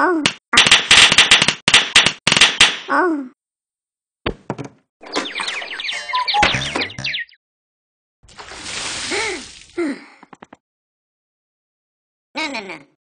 Oh. Oh. No, no, no.